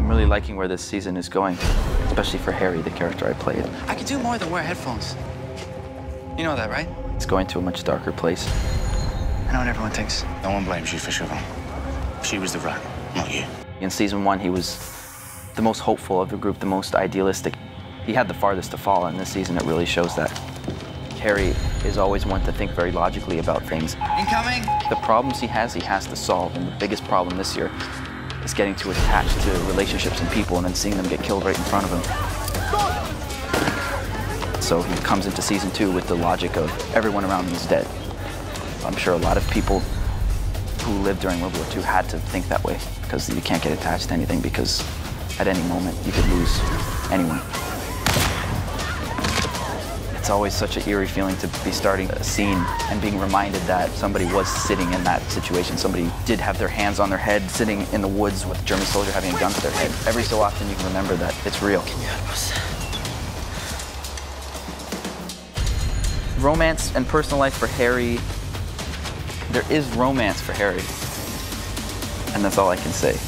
I'm really liking where this season is going, especially for Harry, the character I played. I could do more than wear headphones. You know that, right? It's going to a much darker place. I know what everyone thinks. No one blames you for Siobhan. She was the rat, not you. In season one, he was the most hopeful of the group, the most idealistic. He had the farthest to fall, and this season it really shows that. Harry is always one to think very logically about things. Incoming! The problems he has, he has to solve, and the biggest problem this year is getting too attached to relationships and people and then seeing them get killed right in front of him. So he comes into season two with the logic of everyone around him is dead. I'm sure a lot of people who lived during World War II had to think that way because you can't get attached to anything because at any moment you could lose anyone. It's always such an eerie feeling to be starting a scene and being reminded that somebody was sitting in that situation. Somebody did have their hands on their head, sitting in the woods with a German soldier having a gun to their head. Every so often you can remember that it's real. Can you help us? Romance and personal life for Harry. There is romance for Harry. And that's all I can say.